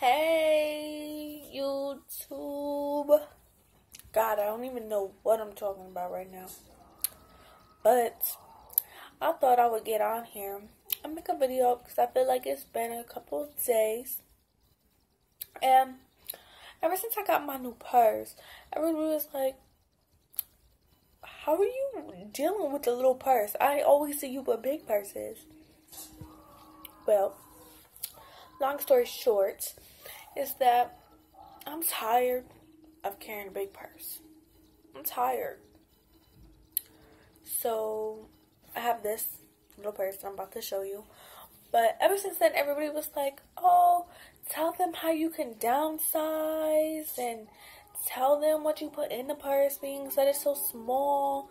Hey, YouTube. God, I don't even know what I'm talking about right now. But I thought I would get on here and make a video because I feel like it's been a couple days. And ever since I got my new purse, everybody was like, How are you dealing with the little purse? I always see you with big purses. Well, long story short, is that I'm tired of carrying a big purse. I'm tired. So I have this little purse I'm about to show you. But ever since then, everybody was like, oh, tell them how you can downsize and tell them what you put in the purse being that it's so small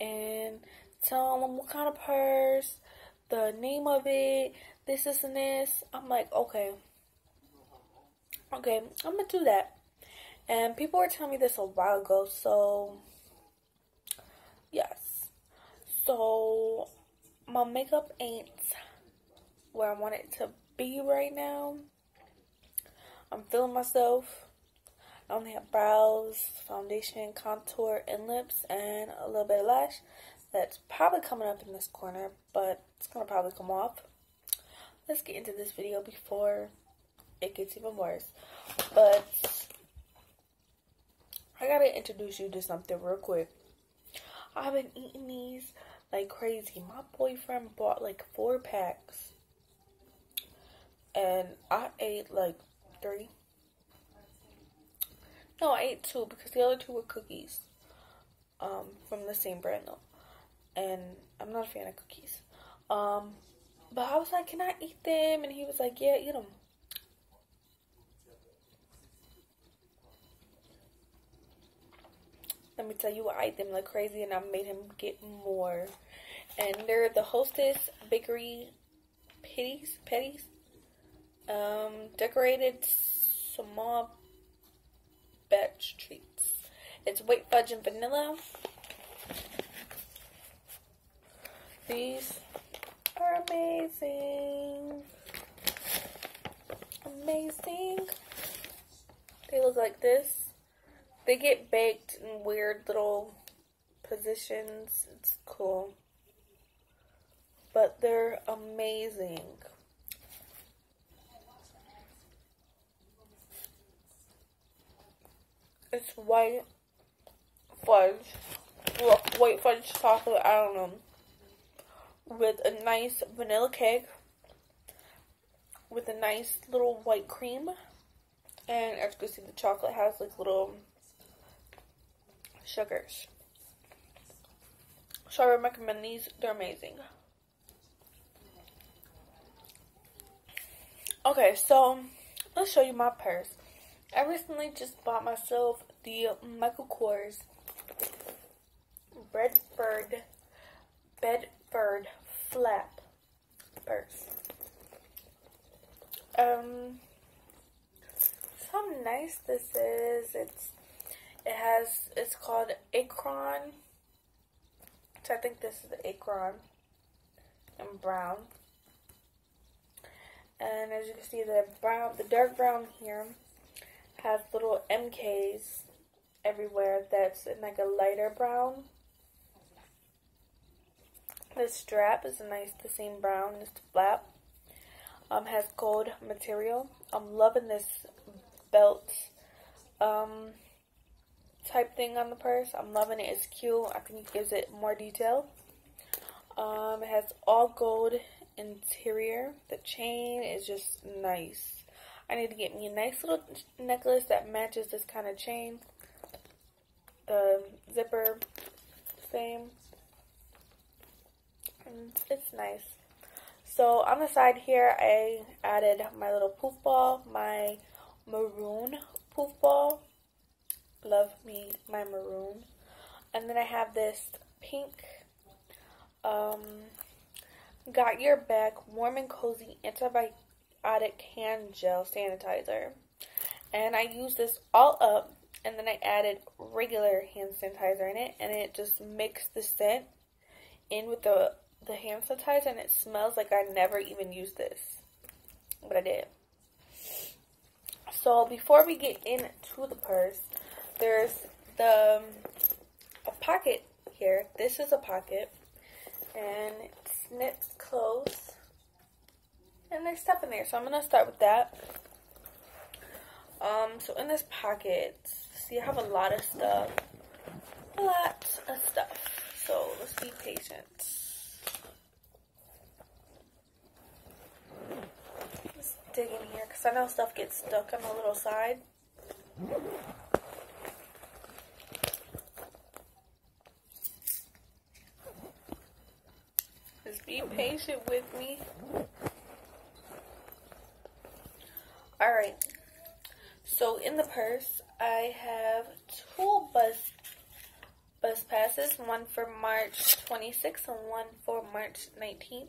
and tell them what kind of purse, the name of it, this, this, and this. I'm like, okay. Okay, I'm gonna do that. And people were telling me this a while ago, so yes. So my makeup ain't where I want it to be right now. I'm feeling myself. I only have brows, foundation, contour, and lips, and a little bit of lash. That's probably coming up in this corner, but it's gonna probably come off. Let's get into this video before it gets even worse. But I gotta introduce you to something real quick. I've been eating these like crazy. My boyfriend bought like four packs. And I ate like three. No, I ate two because the other two were cookies. Um, from the same brand though. And I'm not a fan of cookies. Um, but I was like, can I eat them? And he was like, yeah, eat them. Let me tell you, I ate them like crazy and I made him get more. And they're the Hostess Bakery Petties, Petties. Um, decorated small batch treats. It's white fudge and vanilla. These are amazing. Amazing. They look like this. They get baked in weird little positions. It's cool. But they're amazing. It's white fudge. Well, white fudge chocolate, I don't know. With a nice vanilla cake. With a nice little white cream. And as you can see, the chocolate has like little sugars. So I recommend these. They're amazing. Okay, so let's show you my purse. I recently just bought myself the Michael Kors Bedford Bedford flap purse. Um, how nice this is. It's it has, it's called Acorn. So I think this is the Acorn in brown. And as you can see, the brown, the dark brown here has little MKs everywhere that's in like a lighter brown. The strap is nice, the same brown as the flap. Um, has gold material. I'm loving this belt. Um, type thing on the purse. I'm loving it. It's cute. I think it gives it more detail. Um, it has all gold interior. The chain is just nice. I need to get me a nice little necklace that matches this kind of chain. The zipper, same. And it's nice. So on the side here, I added my little poof ball, my maroon poof ball love me my maroon. And then I have this pink um, Got Your Back Warm and Cozy Antibiotic Hand Gel Sanitizer. And I used this all up and then I added regular hand sanitizer in it and it just mixed the scent in with the, the hand sanitizer and it smells like I never even used this. But I did. So before we get into the purse, there's the um, a pocket here. This is a pocket, and it's knit close, and there's stuff in there. So I'm gonna start with that. Um, so in this pocket, see, I have a lot of stuff, a lot of stuff. So let's be patient. Let's dig in here because I know stuff gets stuck on the little side. Just be patient with me. Alright. So in the purse, I have two bus bus passes, one for March 26th and one for March 19th.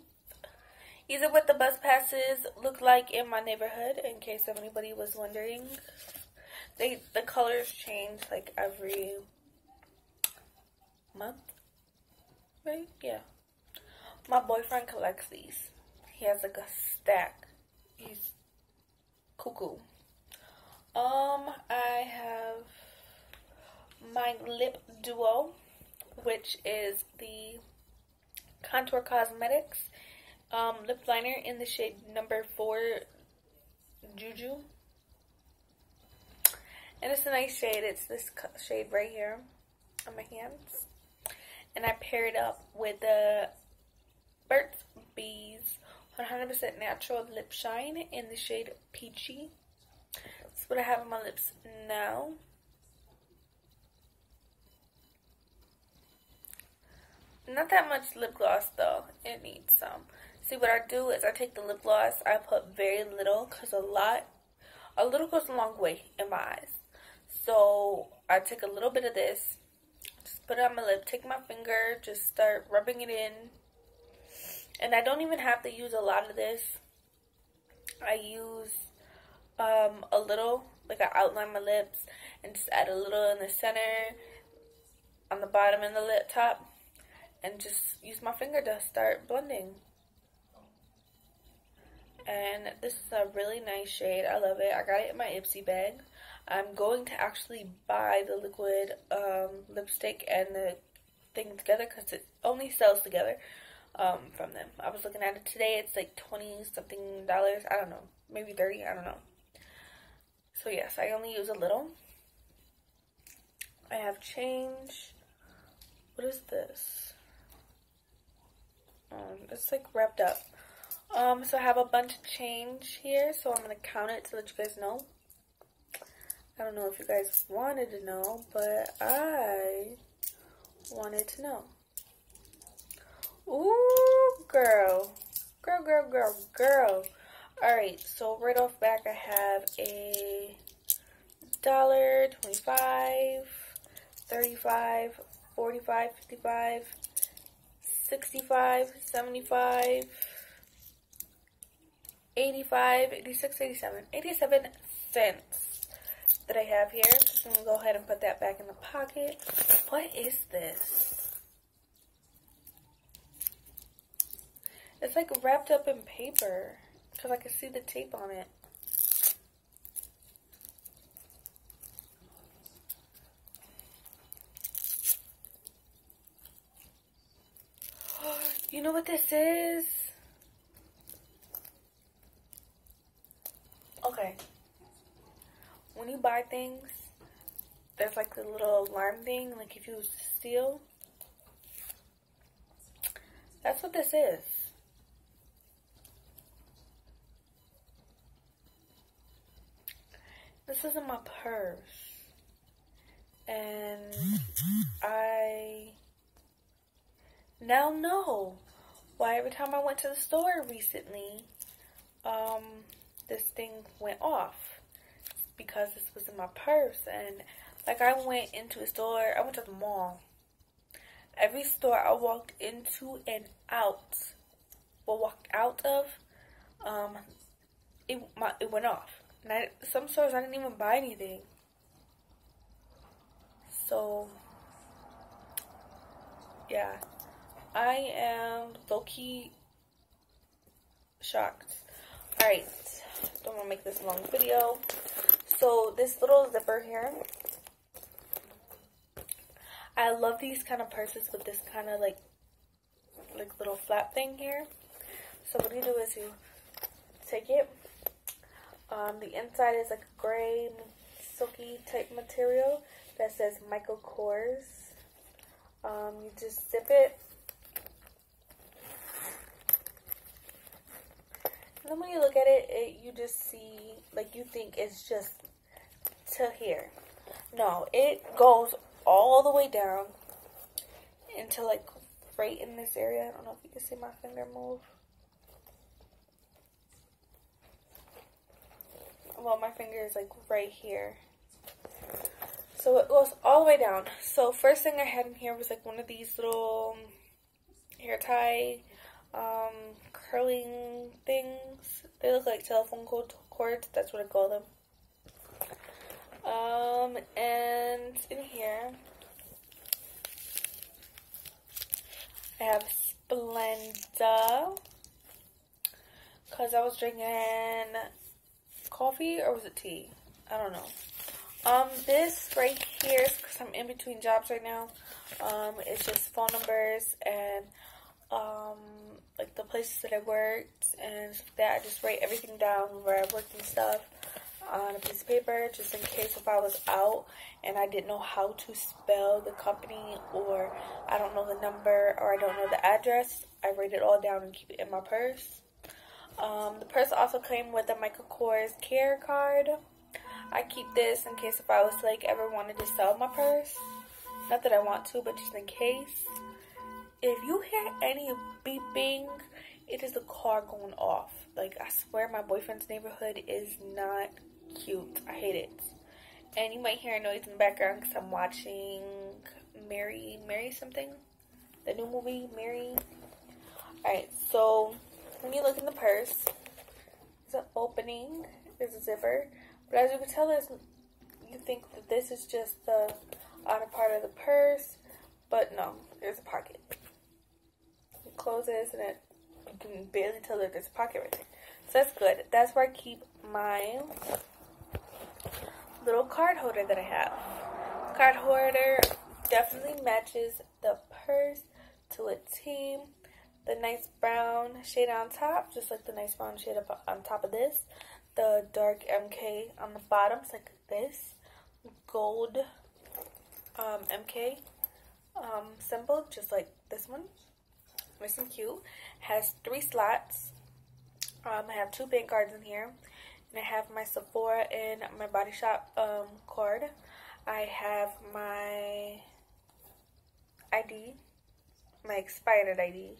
These are what the bus passes look like in my neighborhood, in case anybody was wondering. They the colors change like every month, right? Yeah. My boyfriend collects these. He has like a stack. He's cuckoo. Um, I have my lip duo, which is the Contour Cosmetics um, lip liner in the shade number four, Juju. And it's a nice shade. It's this shade right here on my hands. And I paired up with the Burt's Bees 100% Natural Lip Shine in the shade Peachy. That's what I have on my lips now. Not that much lip gloss though. It needs some. See what I do is I take the lip gloss. I put very little because a lot, a little goes a long way in my eyes. So I take a little bit of this, just put it on my lip, take my finger, just start rubbing it in. And I don't even have to use a lot of this. I use um, a little, like I outline my lips and just add a little in the center, on the bottom and the lip top, and just use my finger to start blending. And this is a really nice shade. I love it. I got it in my Ipsy bag. I'm going to actually buy the liquid um, lipstick and the thing together because it only sells together um, from them. I was looking at it today. It's like 20 something dollars. I don't know. Maybe 30. I don't know. So yes, I only use a little. I have change. What is this? Um, it's like wrapped up. Um, so I have a bunch of change here, so I'm going to count it to let you guys know. I don't know if you guys wanted to know, but I wanted to know. Ooh, girl. Girl, girl, girl, girl. Alright, so right off back I have a dollar, 25, 35, 45, 55, 65, 75, 85, 86, 87, 87 cents that I have here. Just gonna go ahead and put that back in the pocket. What is this? It's like wrapped up in paper because I can see the tape on it. You know what this is? Okay. When you buy things, there's like the little alarm thing, like if you steal. That's what this is. This is in my purse. And I now know why every time I went to the store recently, went off because this was in my purse. And like I went into a store I went to the mall. Every store I walked into and out or walked out of um it my it went off. And I, some stores I didn't even buy anything. So yeah. I am low-key shocked. Alright don't want to make this long video. So this little zipper here. I love these kind of purses with this kind of like like little flap thing here. So what you do is you take it. Um, the inside is like a gray silky type material that says Michael Kors. Um, you just zip it. Then when you look at it, it, you just see, like you think it's just to here. No, it goes all the way down into like right in this area. I don't know if you can see my finger move. Well, my finger is like right here. So it goes all the way down. So first thing I had in here was like one of these little hair tie um, curling things. They look like telephone cords. That's what I call them. Um, and in here, I have Splenda. Because I was drinking coffee or was it tea? I don't know. Um, this right here, because I'm in between jobs right now. Um, it's just phone numbers and um, like the places that I worked and that. I just write everything down where I worked and stuff on a piece of paper just in case if I was out and I didn't know how to spell the company or I don't know the number or I don't know the address. I write it all down and keep it in my purse. Um, the purse also came with a Michael Kors care card. I keep this in case if I was like ever wanted to sell my purse. Not that I want to, but just in case. If you hear any beeping, it is the car going off. Like, I swear my boyfriend's neighborhood is not cute. I hate it. And you might hear a noise in the background because I'm watching Mary, Mary something? The new movie, Mary. Alright, so when you look in the purse, there's an opening, there's a zipper. But as you can tell, there's, you think that this is just the outer part of the purse, but no, there's a pocket. It closes and it, you can barely tell that there's a pocket right there. So that's good. That's where I keep my little card holder that I have. Card holder definitely matches the purse to a T. The nice brown shade on top, just like the nice brown shade up on top of this the dark MK on the bottom. It's like this gold um, MK um, symbol, just like this one. Nice and cute. Has three slots. Um, I have two bank cards in here. And I have my Sephora and my Body Shop um, card. I have my ID, my expired ID.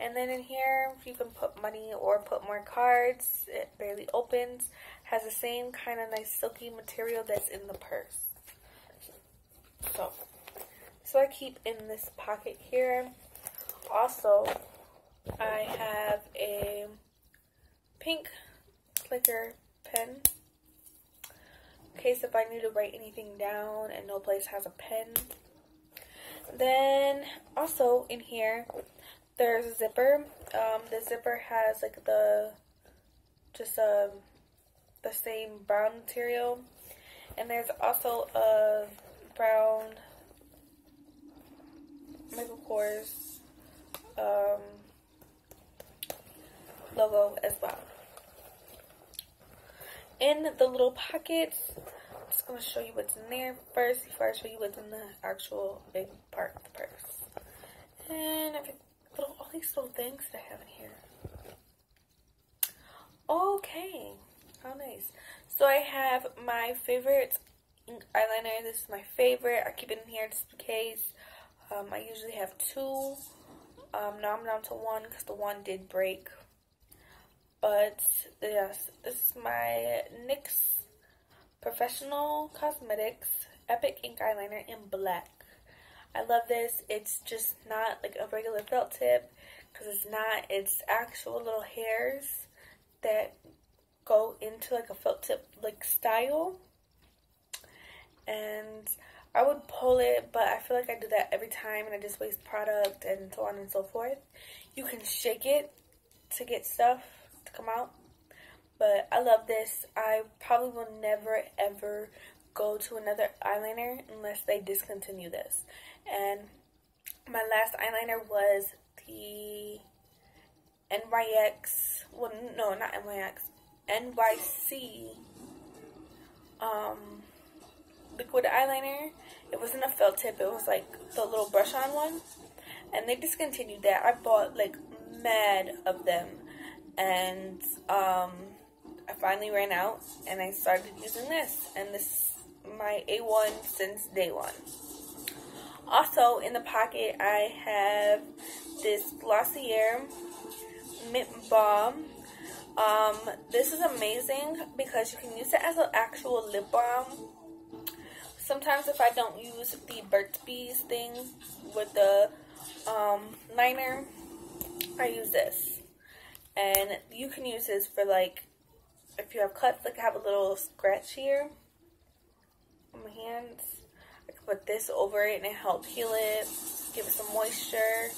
And then in here, you can put money or put more cards. It barely opens. Has the same kind of nice silky material that's in the purse. So, so I keep in this pocket here. Also, I have a pink clicker pen. In case if I need to write anything down and no place has a pen. Then also in here, there's a zipper. Um, the zipper has like the just um the same brown material, and there's also a brown Michael Kors um, logo as well. In the little pockets, I'm just gonna show you what's in there first before I show you what's in the actual big part of the purse. And everything little, all these little things that I have in here. Okay, how nice. So I have my favorite eyeliner. This is my favorite. I keep it in here just in case. Um, I usually have two. Um, now I'm down to one because the one did break. But yes, this is my NYX Professional Cosmetics Epic Ink Eyeliner in black. I love this. It's just not like a regular felt tip because it's not. It's actual little hairs that go into like a felt tip like style. And I would pull it, but I feel like I do that every time and I just waste product and so on and so forth. You can shake it to get stuff to come out. But I love this. I probably will never ever go to another eyeliner unless they discontinue this. And my last eyeliner was the NYX, well, no, not NYX, NYC um, liquid eyeliner. It wasn't a felt tip, it was like the little brush on one. And they discontinued that. I bought like mad of them. And um, I finally ran out and I started using this. And this is my A1 since day one. Also, in the pocket, I have this Glossier Mint Balm. Um, this is amazing because you can use it as an actual lip balm. Sometimes if I don't use the Burt's Bees thing with the um, liner, I use this. And you can use this for like, if you have cuts, like I have a little scratch here on my hands. I can put this over it and it helps heal it, give it some moisture.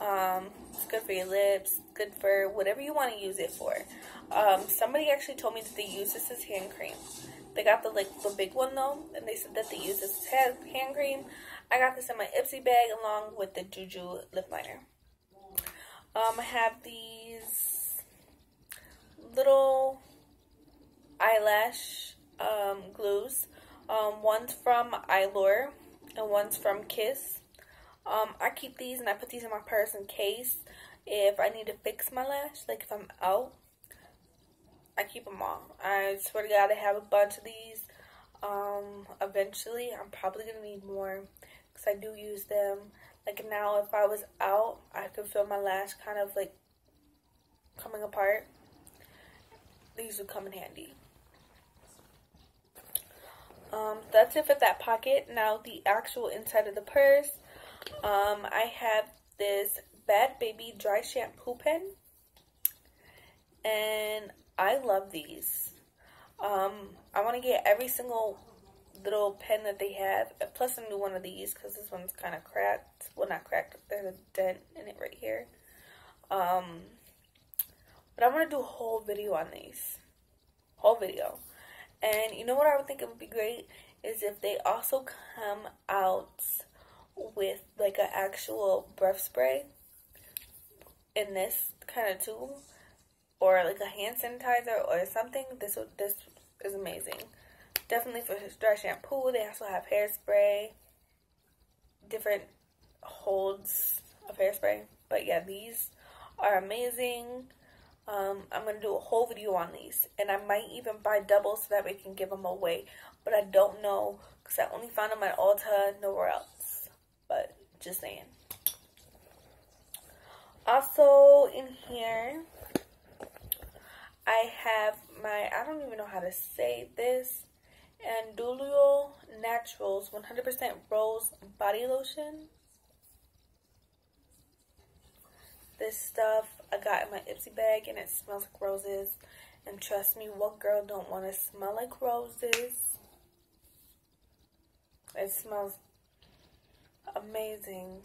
Um, it's good for your lips, good for whatever you want to use it for. Um, somebody actually told me that they use this as hand cream. They got the like the big one though, and they said that they use this hand cream. I got this in my Ipsy bag along with the Juju lip liner. Um, I have these little eyelash um, glues. Um, one's from Eylure and one's from Kiss. Um, I keep these and I put these in my purse in case if I need to fix my lash, like if I'm out, I keep them all. I swear to God, I have a bunch of these. Um, eventually, I'm probably going to need more because I do use them. Like now, if I was out, I could feel my lash kind of like coming apart. These would come in handy. Um, that's it for that pocket. Now the actual inside of the purse. Um, I have this Bad Baby Dry Shampoo Pen. And I love these. Um, I want to get every single little pen that they have. Plus a new one of these because this one's kind of cracked. Well, not cracked. There's a dent in it right here. Um, but I'm going to do a whole video on these. Whole video. And you know what I would think it would be great is if they also come out with like an actual breath spray in this kind of tube or like a hand sanitizer or something. This this is amazing. Definitely for dry shampoo. They also have hairspray, different holds of hairspray. But yeah, these are amazing. Um, I'm going to do a whole video on these. And I might even buy doubles so that we can give them away. But I don't know because I only found them at Ulta, nowhere else. But just saying. Also in here, I have my, I don't even know how to say this, Andulio Naturals 100% Rose Body Lotion. This stuff I got in my Ipsy bag and it smells like roses. And trust me, what girl don't want to smell like roses? It smells amazing.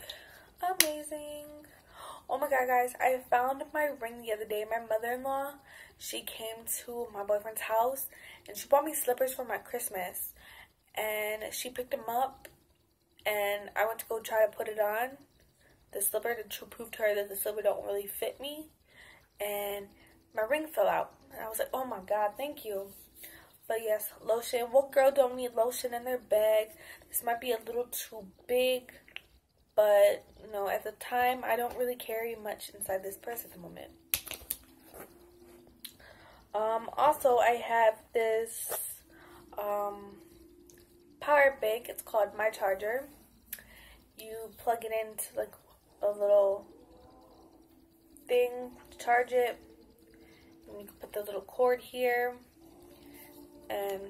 Amazing. Oh my god, guys, I found my ring the other day. My mother-in-law, she came to my boyfriend's house and she bought me slippers for my Christmas. And she picked them up and I went to go try to put it on the slipper to prove to her that the slipper don't really fit me. And my ring fell out. And I was like, oh my god, thank you. But yes, lotion. What girl don't need lotion in their bag? This might be a little too big. But, you know, at the time, I don't really carry much inside this purse at the moment. Um, also, I have this um, power bank. It's called My Charger. You plug it into like a little thing to charge it. And you can put the little cord here. And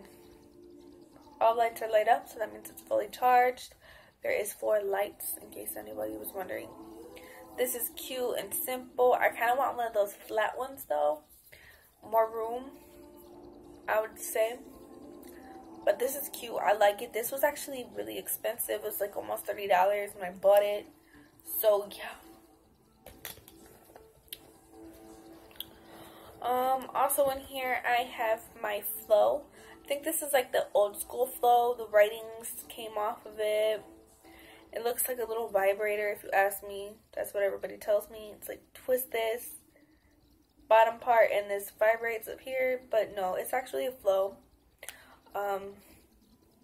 all lights are lit up, so that means it's fully charged. There is four lights, in case anybody was wondering. This is cute and simple. I kind of want one of those flat ones, though. More room, I would say. But this is cute. I like it. This was actually really expensive. It was like almost $30 when I bought it. So, yeah. Um, also in here, I have my flow. I think this is like the old school flow. The writings came off of it. It looks like a little vibrator, if you ask me. That's what everybody tells me. It's like twist this bottom part and this vibrates up here. But no, it's actually a flow. Um,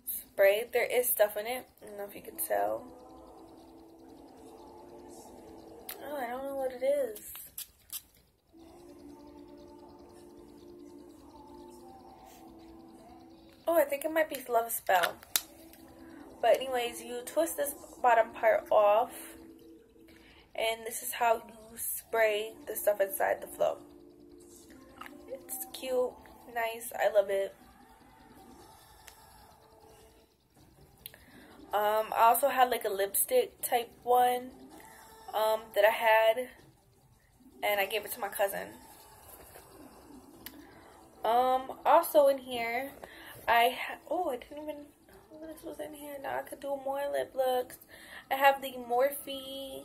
spray. There is stuff in it. I don't know if you can tell. Oh, I don't know what it is. Oh, I think it might be Love Spell. But anyways, you twist this bottom part off. And this is how you spray the stuff inside the flow. It's cute, nice, I love it. Um, I also had like a lipstick type one um, that I had, and I gave it to my cousin. Um, also in here, I oh I didn't even know this was in here. Now I could do more lip looks. I have the Morphe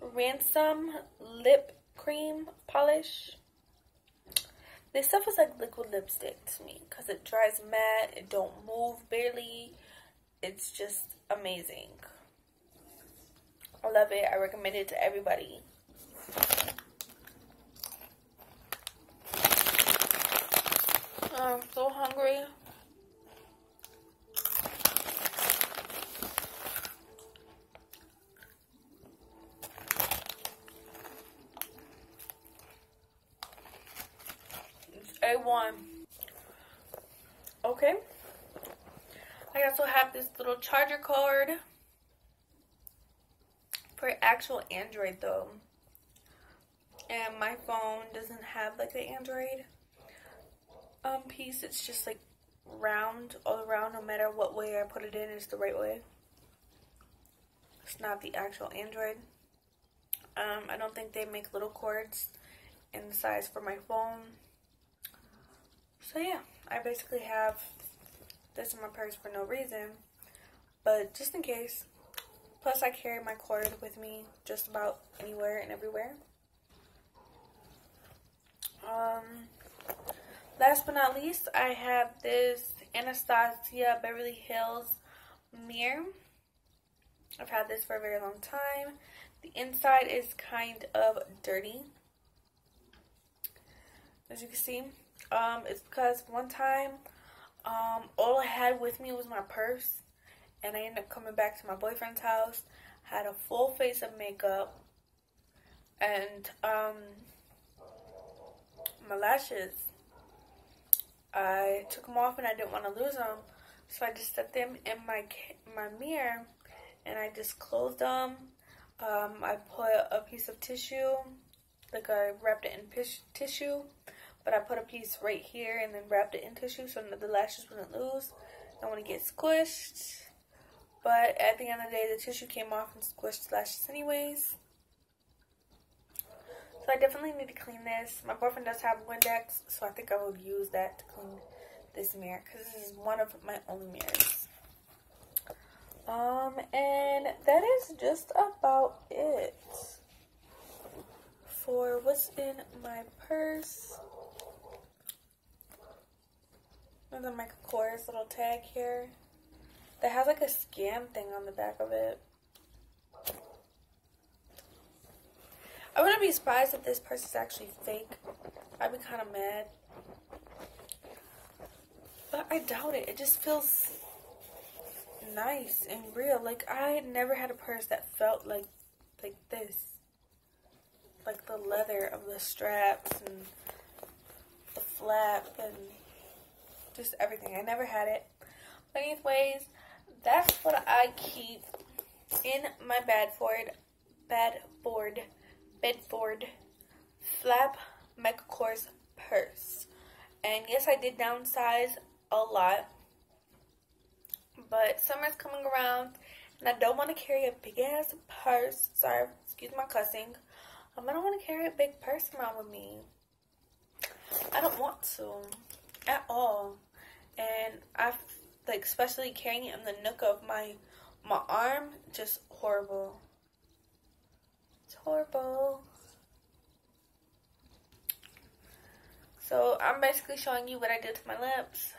Ransom Lip Cream Polish. This stuff is like liquid lipstick to me because it dries matte. It don't move barely. It's just amazing. I love it. I recommend it to everybody. I'm so hungry. A1. Okay. I also have this little charger cord for actual Android though. And my phone doesn't have like the Android um piece. It's just like round all around no matter what way I put it in it's the right way. It's not the actual Android. Um, I don't think they make little cords in the size for my phone. So yeah, I basically have this in my purse for no reason. But just in case. Plus I carry my cord with me just about anywhere and everywhere. Um, last but not least, I have this Anastasia Beverly Hills mirror. I've had this for a very long time. The inside is kind of dirty. As you can see, um, it's because one time, um, all I had with me was my purse. And I ended up coming back to my boyfriend's house. Had a full face of makeup. And, um, my lashes. I took them off and I didn't want to lose them. So I just set them in my my mirror and I just closed them. Um, I put a piece of tissue, like I wrapped it in tissue, but I put a piece right here and then wrapped it in tissue so the lashes wouldn't lose. I don't want to get squished. But at the end of the day, the tissue came off and squished the lashes anyways. So I definitely need to clean this. My boyfriend does have Windex, so I think I will use that to clean this mirror because this is one of my only mirrors. Um, and that is just about it for what's in my purse. And then Kors little tag here that has like a scam thing on the back of it. I wouldn't be surprised if this purse is actually fake. I'd be kind of mad. But I doubt it. It just feels nice and real. Like I never had a purse that felt like like this. Like the leather of the straps and the flap and just everything. I never had it. But anyways, that's what I keep in my Bedford, Bedford, Bedford Flap Michael Kors purse. And yes, I did downsize a lot. But summer's coming around and I don't want to carry a big ass purse. Sorry, excuse my cussing. Um, I don't want to carry a big purse around with me. I don't want to at all. And I like especially carrying it in the nook of my my arm, just horrible. It's horrible. So I'm basically showing you what I did to my lips.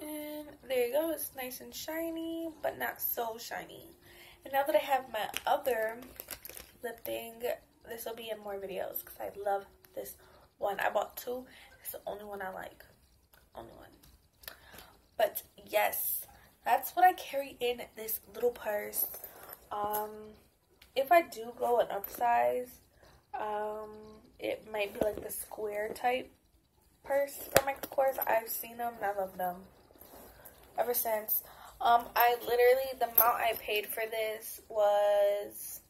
And there you go, it's nice and shiny, but not so shiny. And now that I have my other lip thing, this will be in more videos because I love this one. I bought two. It's the only one I like. Only one. But yes, that's what I carry in this little purse. Um, if I do go an upsize, um, it might be like the square type purse for Michael Kors. I've seen them and I love them ever since. Um, I literally, the amount I paid for this was,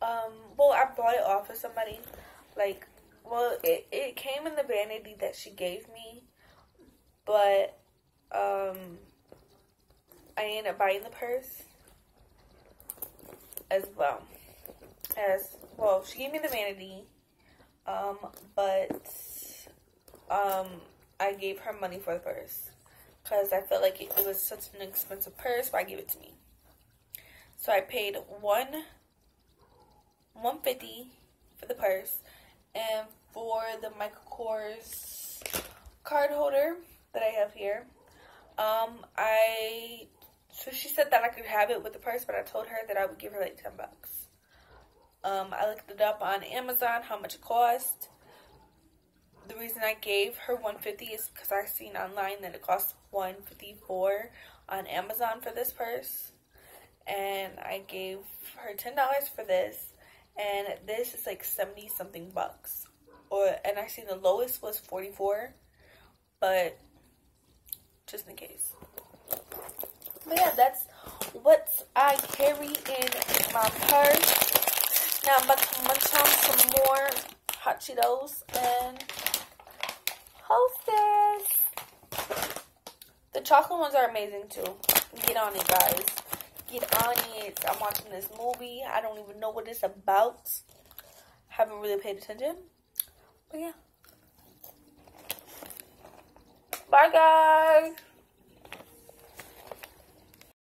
um, well, I bought it off of somebody, like, well, it, it came in the vanity that she gave me, but, um, I ended up buying the purse as well, as, well, she gave me the vanity, um, but, um, I gave her money for the purse because I felt like it, it, was such an expensive purse, but I gave it to me. So I paid one, one fifty for the purse, and for the Michael Kors card holder that I have here, um, I so she said that I could have it with the purse, but I told her that I would give her like ten bucks. Um, I looked it up on Amazon how much it cost reason I gave her 150 is because I seen online that it costs 154 on Amazon for this purse. And I gave her $10 for this. And this is like 70 something bucks. Or and I seen the lowest was 44. But just in case. But yeah, that's what I carry in my purse. Now I'm about to munch on some more hot Cheetos and Hostess. The chocolate ones are amazing too. Get on it, guys. Get on it. I'm watching this movie. I don't even know what it's about. Haven't really paid attention. But yeah. Bye, guys.